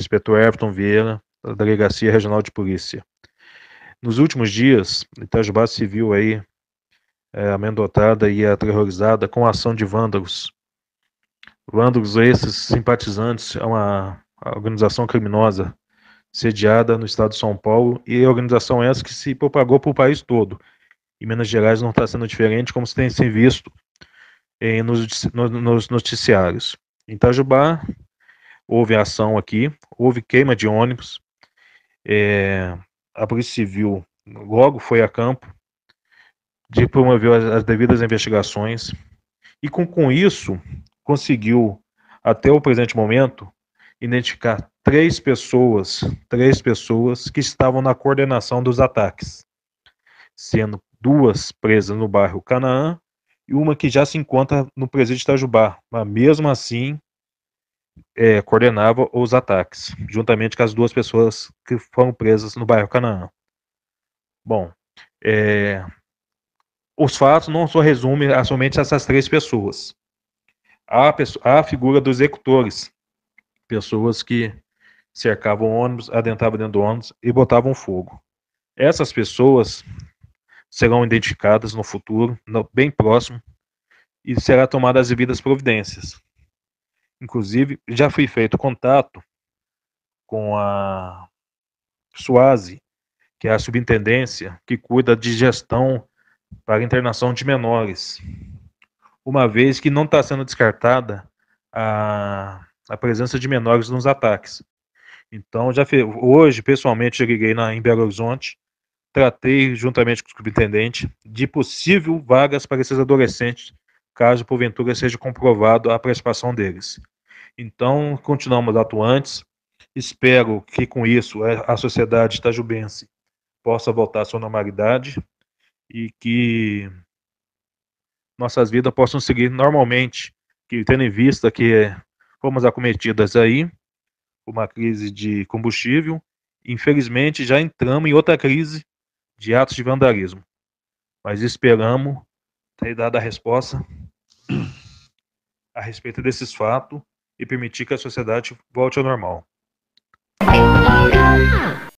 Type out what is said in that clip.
inspetor Everton Vieira, da Delegacia Regional de Polícia. Nos últimos dias, Itajubá se viu aí é, amendotada e aterrorizada com a ação de vândalos. Vândalos esses simpatizantes a uma organização criminosa sediada no estado de São Paulo e organização essa que se propagou para o país todo. E Minas Gerais não está sendo diferente, como se tem se visto em, nos, nos noticiários. Em Itajubá, houve ação aqui, houve queima de ônibus, é, a Polícia Civil logo foi a campo, de promover as, as devidas investigações, e com, com isso conseguiu, até o presente momento, identificar três pessoas, três pessoas que estavam na coordenação dos ataques, sendo duas presas no bairro Canaã e uma que já se encontra no presídio de Itajubá, mas mesmo assim é, coordenava os ataques, juntamente com as duas pessoas que foram presas no bairro Canaã. Bom, é, os fatos não só resumem a somente essas três pessoas. Há, a figura dos executores, pessoas que cercavam ônibus, adentravam dentro do ônibus e botavam fogo. Essas pessoas serão identificadas no futuro, no, bem próximo, e será tomadas as devidas providências. Inclusive, já foi feito contato com a SUASE, que é a subintendência que cuida de gestão para internação de menores, uma vez que não está sendo descartada a, a presença de menores nos ataques. Então, já hoje, pessoalmente, eu liguei na, em Belo Horizonte tratei, juntamente com o subintendente, de possível vagas para esses adolescentes, caso porventura seja comprovado a participação deles. Então, continuamos atuantes. Espero que com isso a sociedade itajubense possa voltar à sua normalidade e que nossas vidas possam seguir normalmente, que tendo em vista que fomos acometidas aí uma crise de combustível, infelizmente já entramos em outra crise de atos de vandalismo. Mas esperamos ter dado a resposta a respeito desses fatos e permitir que a sociedade volte ao normal.